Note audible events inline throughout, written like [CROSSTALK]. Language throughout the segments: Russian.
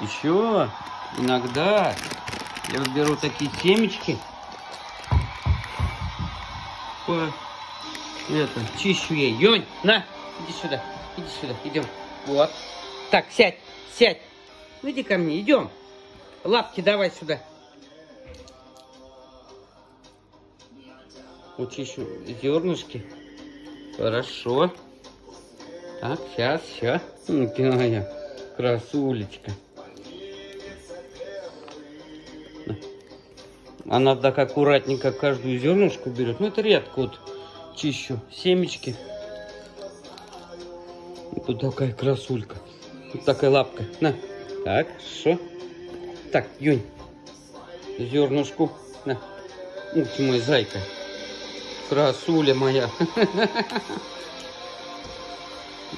Еще иногда я беру такие семечки. По это, чищу ей. Ёнь, на, иди сюда, иди сюда, идем. Вот. Так, сядь, сядь. Ну иди ко мне, идем. Лапки давай сюда. Учищу зернышки. Хорошо. Так, сейчас, сейчас. Ну, красулечка. Она так аккуратненько каждую зернышку берет. Ну, это редко вот чищу семечки. Тут такая красулька. Вот такая лапка. На. Так, что? Так, Юнь. Зернышку. На. Ух ты мой зайка. Красуля моя. [LAUGHS]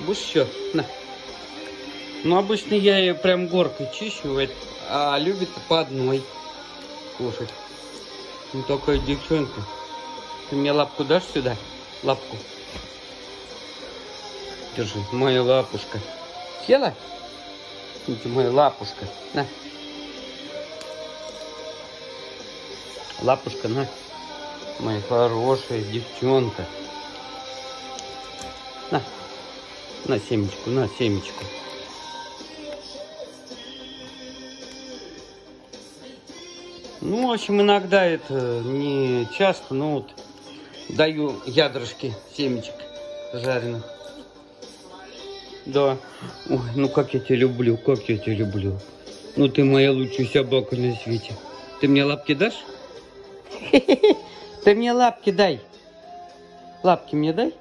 Еще? На. Ну, обычно я ее прям горкой чищу, а любит по одной кушать. Ну, такая девчонка. Ты мне лапку дашь сюда? Лапку. Держи, моя лапушка. Села? Это моя лапушка. На. Лапушка, на. Моя хорошая девчонка. На. На семечку, на семечку. Ну, в общем, иногда это не часто, но вот даю ядрышки семечек жареных. Да. Ой, ну как я тебя люблю, как я тебя люблю. Ну ты моя лучшая собака на свете. Ты мне лапки дашь? [LAUGHS] Ты мне лапки дай. Лапки мне дай.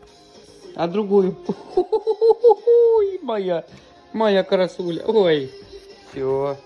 А другую. [LAUGHS] Ой, моя, моя красуля. Ой, все.